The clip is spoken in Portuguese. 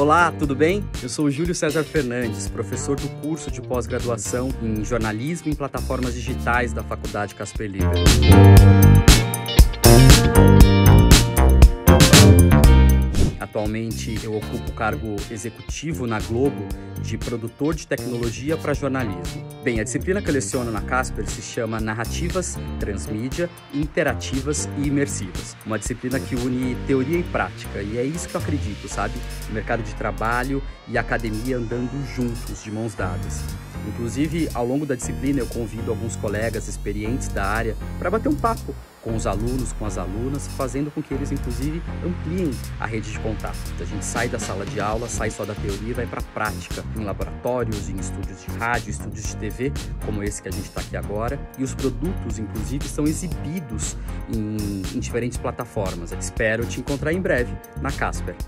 Olá, tudo bem? Eu sou Júlio César Fernandes, professor do curso de pós-graduação em jornalismo em plataformas digitais da Faculdade Casper Libero. Atualmente eu ocupo o cargo executivo na Globo de produtor de tecnologia para jornalismo. Bem, a disciplina que eu leciono na Casper se chama Narrativas Transmídia, Interativas e Imersivas. Uma disciplina que une teoria e prática, e é isso que eu acredito, sabe? O mercado de trabalho e academia andando juntos, de mãos dadas. Inclusive, ao longo da disciplina, eu convido alguns colegas experientes da área para bater um papo com os alunos, com as alunas, fazendo com que eles, inclusive, ampliem a rede de contato. A gente sai da sala de aula, sai só da teoria e vai para a prática, em laboratórios, em estúdios de rádio, estúdios de TV, como esse que a gente está aqui agora. E os produtos, inclusive, são exibidos em, em diferentes plataformas. Espero te encontrar em breve na Casper.